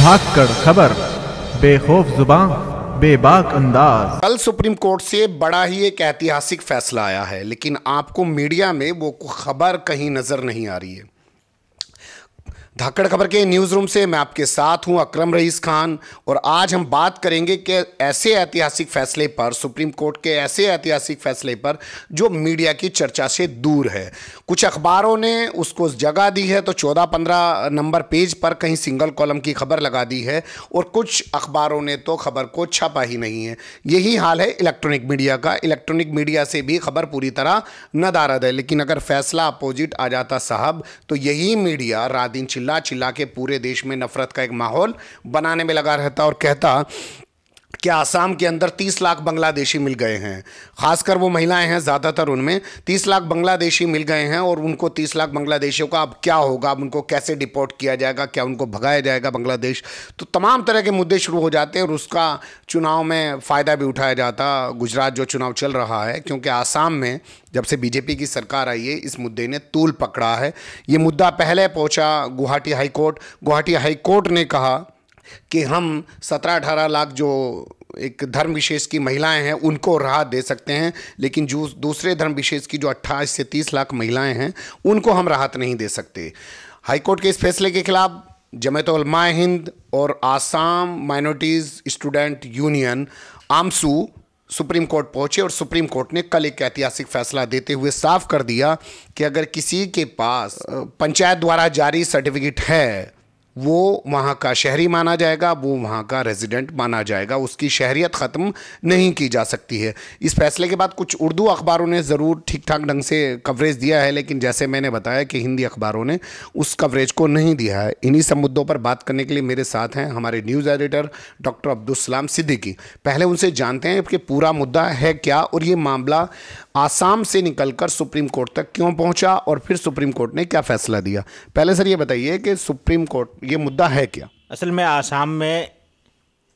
धाकड़ खबर। बेखौफ ज़ुबान, बेबाक अंदाज। कल सुप्रीम कोर्ट से बड़ा ही एक ऐतिहासिक फैसला आया है, लेकिन आपको मीडिया में वो खबर कहीं नज़र नहीं आ रही है। धाकड़ खबर के न्यूज़ रूम से मैं आपके साथ हूँ अकरम रईस खान, और आज हम बात करेंगे कि ऐसे ऐतिहासिक फैसले पर, सुप्रीम कोर्ट के ऐसे ऐतिहासिक फैसले पर जो मीडिया की चर्चा से दूर है। कुछ अखबारों ने उसको जगह दी है तो चौदह पंद्रह नंबर पेज पर कहीं सिंगल कॉलम की खबर लगा दी है, और कुछ अखबारों ने तो खबर को छपा ही नहीं है। यही हाल है इलेक्ट्रॉनिक मीडिया का। इलेक्ट्रॉनिक मीडिया से भी खबर पूरी तरह नदारद है, लेकिन अगर फैसला अपोजिट आ जाता साहब तो यही मीडिया रात दिन चिल्ला चिल्ला चिल्ला के पूरे देश में नफरत का एक माहौल बनाने में लगा रहता और कहता कि आसाम के अंदर 30 लाख बांग्लादेशी मिल गए हैं। खासकर वो महिलाएँ हैं ज़्यादातर उनमें। 30 लाख बांग्लादेशी मिल गए हैं और उनको 30 लाख बांग्लादेशियों का अब क्या होगा? अब उनको कैसे डिपोर्ट किया जाएगा? क्या उनको भगाया जाएगा बांग्लादेश? तो तमाम तरह के मुद्दे शुरू हो जाते हैं और उसका चुनाव में फ़ायदा भी उठाया जाता। गुजरात जो चुनाव चल रहा है, क्योंकि आसाम में जब से बीजेपी की सरकार आई है, इस मुद्दे ने तूल पकड़ा है। ये मुद्दा पहले पहुँचा गुवाहाटी हाईकोर्ट। गुवाहाटी हाईकोर्ट ने कहा कि हम सत्रह अठारह लाख जो एक धर्म विशेष की महिलाएँ हैं, उनको राहत दे सकते हैं, लेकिन जो दूसरे धर्म विशेष की जो अट्ठाईस से तीस लाख महिलाएँ हैं, उनको हम राहत नहीं दे सकते। हाईकोर्ट के इस फैसले के खिलाफ जमयत हिंद और Assam minorities student union, AAMSU supreme court पहुँचे और सुप्रीम कोर्ट ने कल एक ऐतिहासिक फैसला देते हुए साफ़ कर दिया कि अगर किसी के पास पंचायत द्वारा जारी सर्टिफिकेट है वो वहाँ का शहरी माना जाएगा, वो वहाँ का रेजिडेंट माना जाएगा। उसकी शहरियत ख़त्म नहीं की जा सकती है। इस फैसले के बाद कुछ उर्दू अखबारों ने ज़रूर ठीक ठाक ढंग से कवरेज दिया है, लेकिन जैसे मैंने बताया कि हिंदी अखबारों ने उस कवरेज को नहीं दिया है। इन्हीं सब मुद्दों पर बात करने के लिए मेरे साथ हैं हमारे news editor doctor Abdulsalam Siddiqui. पहले उनसे जानते हैं कि पूरा मुद्दा है क्या, और ये मामला आसाम से निकलकर सुप्रीम कोर्ट तक क्यों पहुँचा और फिर सुप्रीम कोर्ट ने क्या फैसला दिया? पहले सर ये बताइए कि सुप्रीम कोर्ट ये मुद्दा है क्या? असल में आसाम में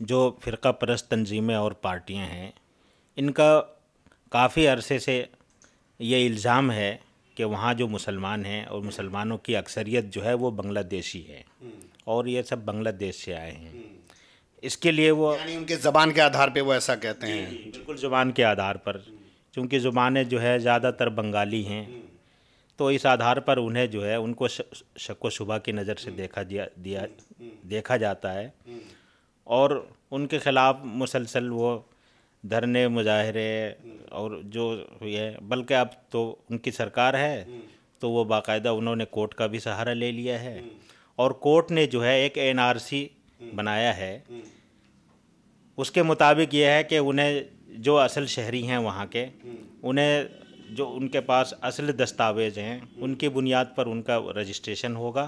जो फ़िरका परस्त तंजीमें और पार्टियाँ हैं इनका काफ़ी अरसे से ये इल्ज़ाम है कि वहाँ जो मुसलमान हैं और मुसलमानों की अक्सरियत जो है वो बांग्लादेशी है और ये सब बांग्लादेश से आए हैं। इसके लिए वो यानी उनके ज़बान के आधार पे वो ऐसा कहते हैं। बिल्कुल ज़ुबान के आधार पर। क्योंकि ज़ुबानें जो है ज़्यादातर बंगाली हैं तो इस आधार पर उन्हें जो है उनको शक व शुबा की नज़र से देखा दिया दिया, देखा जाता है। और उनके ख़िलाफ़ मुसलसल वो धरने, मुजाहरे और जो ये बल्कि अब तो उनकी सरकार है तो वो बाकायदा उन्होंने कोर्ट का भी सहारा ले लिया है। और कोर्ट ने जो है एक एनआरसी बनाया है। उसके मुताबिक ये है कि उन्हें जो असल शहरी हैं वहाँ के, उन्हें जो उनके पास असल दस्तावेज़ हैं, उनकी बुनियाद पर उनका रजिस्ट्रेशन होगा।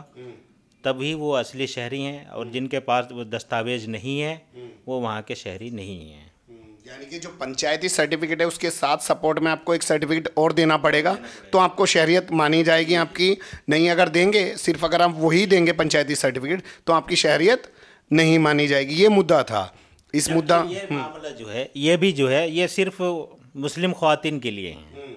तभी वो असली शहरी हैं और जिनके पास वो दस्तावेज़ नहीं है, वो वहाँ के शहरी नहीं हैं। यानी कि जो पंचायती सर्टिफिकेट है, उसके साथ सपोर्ट में आपको एक सर्टिफिकेट और देना पड़ेगा तो आपको शहरियत मानी जाएगी आपकी। नहीं अगर देंगे, सिर्फ़ अगर आप वही देंगे पंचायती सर्टिफिकेट तो आपकी शहरियत नहीं मानी जाएगी। ये मुद्दा था। इस मुद्दा ये मामला जो है ये भी जो है ये सिर्फ़ मुस्लिम खातन के लिए हैं।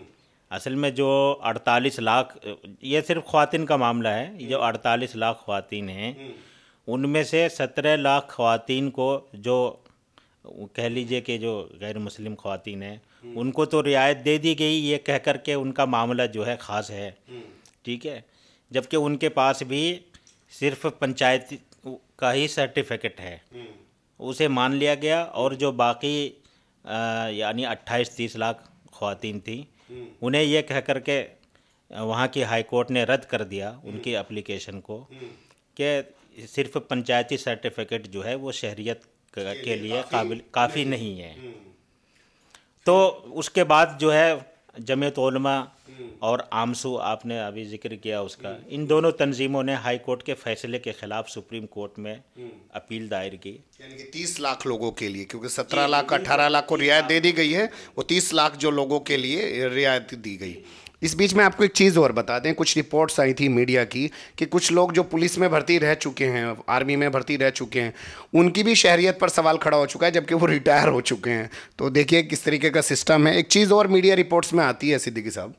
असल में जो 48 लाख ये सिर्फ़ खातन का मामला है जो 48 लाख खातन हैं। उनमें से 17 लाख खातन को जो कह लीजिए कि जो गैर मुस्लिम खातन हैं उनको तो रियायत दे दी गई ये कह कर के उनका मामला जो है ख़ास है। ठीक है? जबकि उनके पास भी सिर्फ़ पंचायत का ही सर्टिफिकेट है। उसे मान लिया गया और जो बाकी यानी अट्ठाईस तीस लाख खातन थी उन्हें यह कह कर के वहाँ की हाई कोर्ट ने रद्द कर दिया उनकी एप्लीकेशन को कि सिर्फ़ पंचायती सर्टिफिकेट जो है वो शहरीत के लिए काबिल काफ़ी नहीं है। तो उसके बाद जो है जमयत और आमसू आपने अभी ज़िक्र किया उसका। इन दोनों तंजीमों ने हाई कोर्ट के फैसले के खिलाफ सुप्रीम कोर्ट में अपील दायर की। यानी कि तीस लाख लोगों के लिए क्योंकि सत्रह लाख अठारह लाख को रियायत दे दी गई है वो तीस लाख जो लोगों के लिए रियायत दी गई। इस बीच में आपको एक चीज़ और बता दें, कुछ रिपोर्ट्स आई थी मीडिया की कि कुछ लोग जो पुलिस में भर्ती रह चुके हैं, आर्मी में भर्ती रह चुके हैं, उनकी भी शहरियत पर सवाल खड़ा हो चुका है, जबकि वो रिटायर हो चुके हैं। तो देखिए किस तरीके का सिस्टम है। एक चीज़ और मीडिया रिपोर्ट्स में आती है, सिद्दीकी साहब।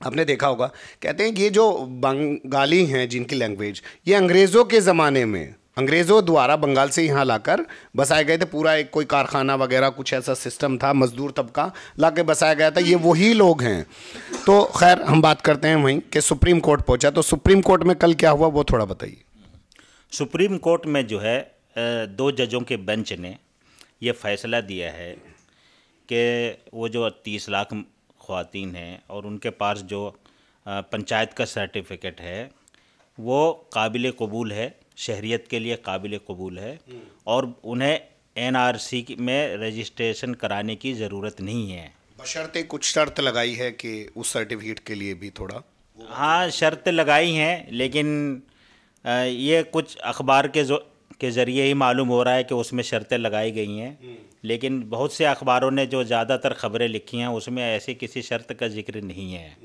आपने देखा होगा, कहते हैं ये जो बंगाली हैं जिनकी लैंग्वेज, ये अंग्रेज़ों के ज़माने में अंग्रेज़ों द्वारा बंगाल से यहाँ लाकर बसाए गए थे। पूरा एक कोई कारखाना वगैरह, कुछ ऐसा सिस्टम था, मजदूर तबका ला के बसाया गया था। ये वही लोग हैं। तो खैर, हम बात करते हैं वहीं कि सुप्रीम कोर्ट पहुँचा। तो सुप्रीम कोर्ट में कल क्या हुआ, वो थोड़ा बताइए। सुप्रीम कोर्ट में जो है दो जजों के बेंच ने यह फैसला दिया है कि वो जो तीस लाख ख़वातीन हैं और उनके पास जो पंचायत का सर्टिफिकेट है, वो काबिल कबूल है। शहरियत के लिए काबिल कबूल है और उन्हें एनआरसी में रजिस्ट्रेशन कराने की ज़रूरत नहीं है। बशर्ते कुछ शर्त लगाई है कि उस सर्टिफिकेट के लिए भी थोड़ा? हाँ शर्त लगाई हैं लेकिन ये कुछ अखबार के जो के ज़रिए ही मालूम हो रहा है कि उसमें शर्तें लगाई गई हैं। लेकिन बहुत से अखबारों ने जो ज़्यादातर खबरें लिखी हैं उसमें ऐसी किसी शर्त का ज़िक्र नहीं है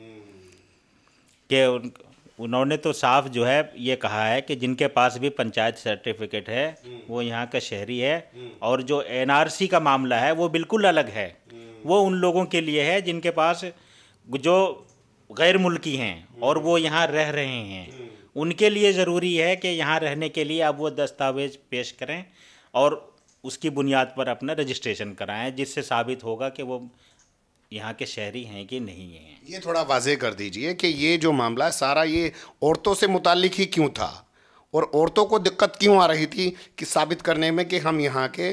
कि उन उन्होंने तो साफ़ जो है ये कहा है कि जिनके पास भी पंचायत सर्टिफिकेट है, वो यहाँ का शहरी है और जो एनआरसी का मामला है, वो बिल्कुल अलग है। वो उन लोगों के लिए है जिनके पास जो गैर मुल्की हैं और वो यहाँ रह रहे हैं। उनके लिए ज़रूरी है कि यहाँ रहने के लिए अब वो दस्तावेज़ पेश करें और उसकी बुनियाद पर अपना रजिस्ट्रेशन कराएँ, जिससे साबित होगा कि वो यहाँ के शहरी हैं कि नहीं हैं? ये थोड़ा वाजे कर दीजिए कि ये जो मामला है सारा ये औरतों से मुतालिक ही क्यों था? और औरतों को दिक्कत क्यों आ रही थी कि साबित करने में कि हम यहाँ के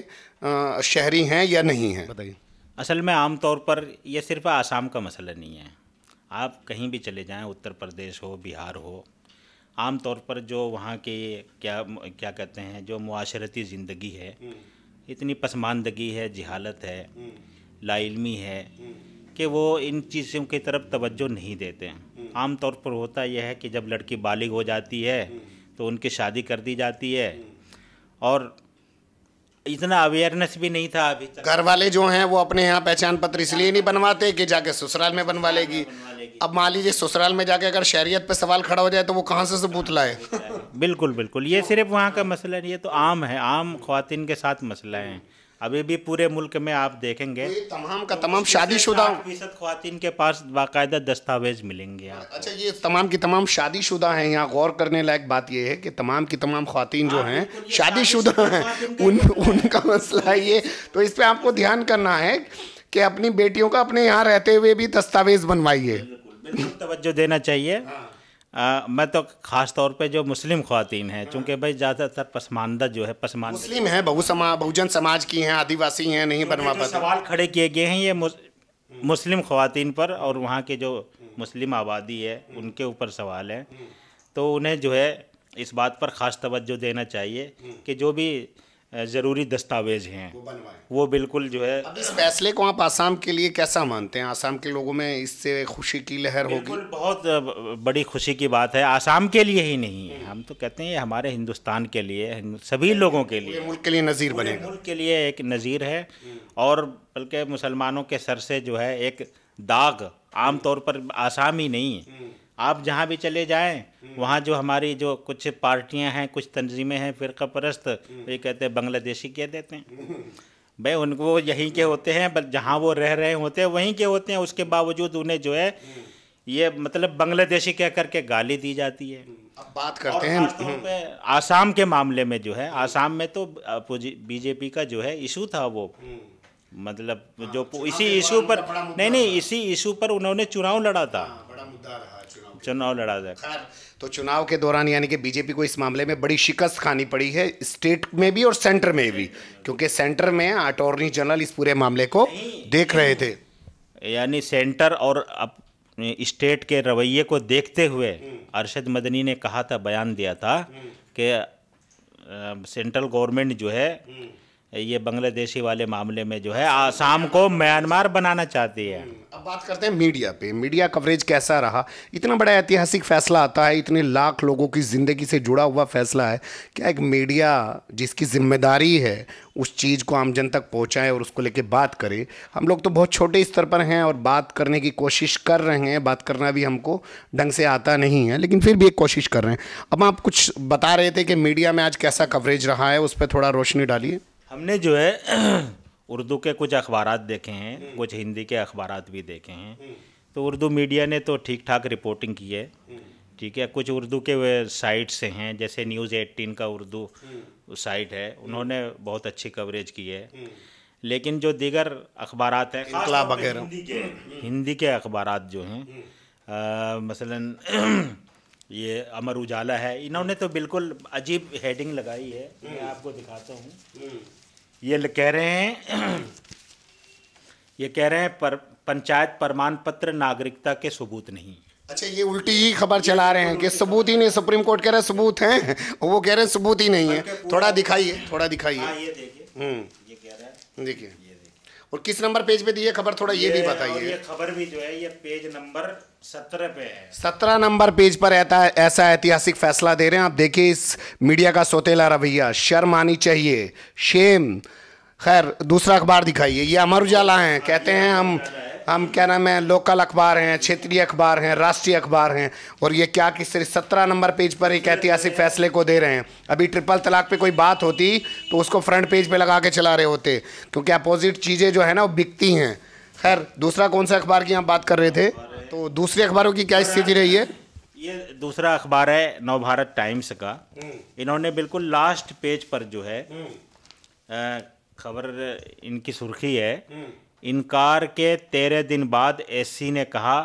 शहरी हैं या नहीं हैं? बताइए। असल में आम तौर पर ये सिर्फ़ आसाम का मसला नहीं है। आप कहीं भी चले जाएँ उत्तर प्रदेश हो बिहार हो आम तौर पर जो वहाँ के क्या क्या कहते हैं जो माशरती ज़िंदगी है इतनी पसमानदगी है जहालत है लाइलमी है कि वो इन चीज़ों की तरफ़ तवज्जो नहीं देते हैं। आम तौर पर होता यह है कि जब लड़की बालिग हो जाती है तो उनकी शादी कर दी जाती है। और इतना अवेयरनेस भी नहीं था अभी तक। घर वाले जो हैं वो अपने यहाँ पहचान पत्र इसलिए नहीं बनवाते कि जाके ससुराल में बनवा लेगी। अब मान लीजिए ससुराल में जाके अगर शहरियत पे सवाल खड़ा हो जाए तो वो कहाँ से सबूत लाए? बिल्कुल बिल्कुल। ये सिर्फ़ वहाँ का मसला नहीं है तो आम है। आम खातन के साथ मसला है। अभी भी पूरे मुल्क में आप देखेंगे। तमाम का तमाम शादीशुदा फ़ीसद खातन के पास बाकायदा दस्तावेज़ मिलेंगे आप अच्छा ये तमाम की तमाम शादीशुदा हैं यहाँ गौर करने लायक बात ये है कि तमाम की तमाम खातन जो हैं शादीशुदा हैं उन उनका मसला ये तो इस पर आपको ध्यान करना है कि अपनी बेटियों का अपने यहाँ रहते हुए भी दस्तावेज़ बनवाइए। बिल्कुल तवज्जो देना चाहिए। आ, मैं तो ख़ास तौर पे जो मुस्लिम खातन हैं चूँकि भाई ज़्यादातर पसमानदा जो है पसमानदा मुस्लिम है बहु समाज बहुजन समाज की हैं आदिवासी हैं नहीं बनवा पाते। सवाल खड़े किए गए हैं ये मुस, मुस्लिम खातन पर और वहाँ के जो मुस्लिम आबादी है उनके ऊपर सवाल है। तो उन्हें जो है इस बात पर ख़ास तवज्जो देना चाहिए कि जो भी ज़रूरी दस्तावेज़ हैं। वो वो बिल्कुल जो है अब इस फैसले को आप आसाम के लिए कैसा मानते हैं? आसाम के लोगों में इससे खुशी की लहर होगी? बहुत बड़ी खुशी की बात है। आसाम के लिए ही नहीं है। हम तो कहते हैं ये हमारे हिंदुस्तान के लिए सभी लोगों के लिए। मुल्क के लिए नज़ीर बने मुल्क के लिए एक नज़ीर है। और बल्कि मुसलमानों के सर से जो है एक दाग आमतौर पर आसाम ही नहीं आप जहाँ भी चले जाएँ वहाँ जो हमारी जो कुछ पार्टियाँ हैं कुछ तंजीमें हैं फ़िरका परस्त ये कहते हैं बांग्लादेशी कह देते हैं। भाई उनको यहीं के होते हैं जहाँ वो रह रहे होते हैं वहीं के होते हैं उसके बावजूद उन्हें जो है ये मतलब बांग्लादेशी कह करके गाली दी जाती है। अब बात करते हैं। आसाम के मामले में जो है आसाम में तो बीजेपी का जो है इशू था वो। मतलब जो इसी इशू पर नहीं नहीं इसी इशू पर उन्होंने चुनाव लड़ा था। बड़ा मुद्दा रहा। चुनाव लड़ा जाएगा तो चुनाव के दौरान यानी कि बीजेपी को इस मामले में बड़ी शिकस्त खानी पड़ी है स्टेट में भी और सेंटर में भी क्योंकि सेंटर में अटॉर्नी जनरल इस पूरे मामले को देख रहे थे। यानी सेंटर और अप स्टेट के रवैये को देखते हुए अरशद मदनी ने कहा था बयान दिया था कि सेंट्रल गवर्नमेंट जो है ये बांग्लादेशी वाले मामले में जो है आसाम को म्यांमार बनाना चाहती है। अब बात करते हैं मीडिया पे। मीडिया कवरेज कैसा रहा? इतना बड़ा ऐतिहासिक फैसला आता है, इतने लाख लोगों की ज़िंदगी से जुड़ा हुआ फैसला है। क्या एक मीडिया जिसकी ज़िम्मेदारी है, उस चीज़ को आम जन तक पहुँचाए और उसको लेके बात करे? हम लोग तो बहुत छोटे स्तर पर हैं और बात करने की कोशिश कर रहे हैं। बात करना भी हमको ढंग से आता नहीं है, लेकिन फिर भी एक कोशिश कर रहे हैं। अब आप कुछ बता रहे थे कि मीडिया में आज कैसा कवरेज रहा है, उस पर थोड़ा रोशनी डालिए। हमने जो है उर्दू के कुछ अखबार देखे हैं कुछ हिंदी के अखबार भी देखे हैं। तो उर्दू मीडिया ने तो ठीक ठाक रिपोर्टिंग की है। ठीक है कुछ उर्दू के साइट्स हैं जैसे न्यूज़ एट्टीन का उर्दू साइट है उन्होंने बहुत अच्छी कवरेज की है। लेकिन जो दीगर अखबार हैं इनकलाब वगैरह। हिंदी के। हिंदी के अखबार जो हैं मसलन ये अमर उजाला है। इन्होंने तो बिल्कुल अजीब हेडिंग लगाई है। मैं आपको दिखाता हूँ। ये कह रहे हैं ये कह रहे हैं पर पंचायत प्रमाण पत्र नागरिकता के सबूत नहीं। अच्छा ये उल्टी ही खबर चला रहे हैं कि सबूत ही नहीं सुप्रीम कोर्ट कह रहे सबूत हैं वो कह रहे हैं सबूत ही नहीं है। थोड़ा दिखाइए थोड़ा दिखाइए। हाँ ये देखिए। हम्म। ये कह रहा है। देखिए देखिए। और किस नंबर पेज पे दी है खबर? थोड़ा ये ये भी बताइए ये खबर भी जो है ये पेज नंबर सत्रह पे है। सत्रह नंबर पेज पर ऐसा ऐसा ऐतिहासिक फैसला दे रहे हैं। आप देखिए इस मीडिया का सोतेला रवैया शर्म आनी चाहिए शेम। खैर दूसरा अखबार दिखाइए ये अमर उजाला है कहते हैं हम हम क्या नाम है लोकल अखबार हैं क्षेत्रीय अखबार हैं राष्ट्रीय अखबार हैं और ये क्या किस तरह सत्रह नंबर पेज पर एक ऐतिहासिक फैसले को दे रहे हैं। अभी ट्रिपल तलाक पे कोई बात होती तो उसको फ्रंट पेज पे लगा के चला रहे होते क्योंकि अपोजिट चीज़ें जो है ना वो बिकती हैं। खैर दूसरा कौन सा अखबार की आप बात कर रहे थे? तो दूसरे अखबारों की क्या स्थिति रही है? ये दूसरा अखबार है नवभारत टाइम्स का। इन्होंने बिल्कुल लास्ट पेज पर जो है खबर इनकी सुर्खी है। इनकार के तेरह दिन बाद एससी ने कहा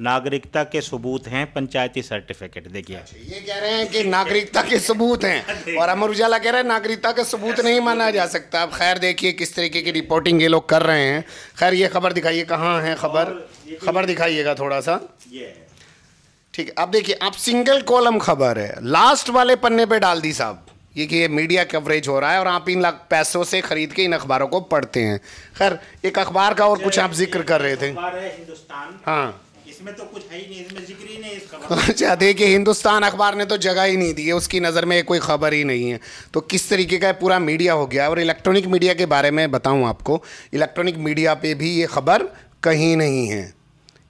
नागरिकता के सबूत हैं पंचायती सर्टिफिकेट। देखिए। ये कह रहे हैं कि नागरिकता के सबूत हैं और अमर उजाला कह रहे हैं नागरिकता के सबूत नहीं माना जा सकता। अब खैर देखिए किस तरीके की रिपोर्टिंग ये लोग कर रहे हैं। खैर ये खबर दिखाइए कहाँ है खबर? खबर दिखाइएगा थोड़ा सा। ठीक है। अब देखिए अब सिंगल कॉलम खबर है। लास्ट वाले पन्ने पर डाल दी साहब। ये कि ये मीडिया कवरेज हो रहा है और आप इन लाख पैसों से खरीद के इन अखबारों को पढ़ते हैं। खैर एक अखबार का और कुछ आप ज़िक्र कर रहे थे। हिंदुस्तान। हाँ। इसमें तो कुछ है ही नहीं इसमें ज़िक्र ही नहीं इस खबर अच्छा देखिए हिंदुस्तान अखबार ने तो जगह ही नहीं दी है उसकी नज़र में कोई खबर ही नहीं है। तो किस तरीके का पूरा मीडिया हो गया? और इलेक्ट्रॉनिक मीडिया के बारे में बताऊँ आपको इलेक्ट्रॉनिक मीडिया पे भी ये खबर कहीं नहीं है।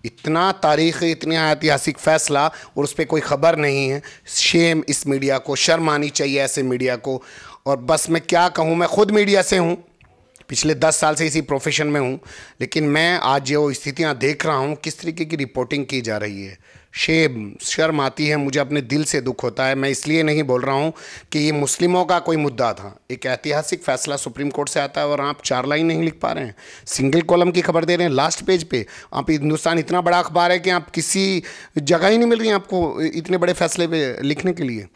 इतना तारीखी इतना ऐतिहासिक फैसला और उस पर कोई खबर नहीं है। शेम इस मीडिया को, शर्म आनी चाहिए ऐसे मीडिया को। और बस मैं क्या कहूँ, मैं खुद मीडिया से हूँ। पिछले दस साल से इसी प्रोफेशन में हूँ। लेकिन मैं आज जो स्थितियाँ देख रहा हूँ, किस तरीके की रिपोर्टिंग की जा रही है। शेम, शर्म आती है, मुझे अपने दिल से दुख होता है। मैं इसलिए नहीं बोल रहा हूँ कि ये मुस्लिमों का कोई मुद्दा था। एक ऐतिहासिक फैसला सुप्रीम कोर्ट से आता है और आप चार लाइन नहीं लिख पा रहे हैं। सिंगल कॉलम की खबर दे रहे हैं लास्ट पेज पे। आप हिंदुस्तान इतना बड़ा अखबार है कि आप किसी जगह ही नहीं मिल रही आपको इतने बड़े फैसले पे लिखने के लिए।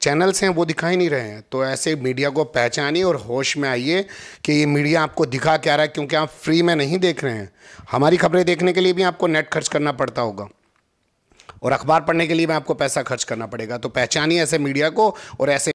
चैनल्स हैं, वो दिखा ही नहीं रहे हैं। तो ऐसे मीडिया को पहचानिए और होश में आइए कि ये मीडिया आपको दिखा क्या रहा है, क्योंकि आप फ्री में नहीं देख रहे हैं। हमारी खबरें देखने के लिए भी आपको नेट खर्च करना पड़ता होगा। और अखबार पढ़ने के लिए मैं आपको पैसा खर्च करना पड़ेगा। तो पहचानिए ऐसे मीडिया को और ऐसे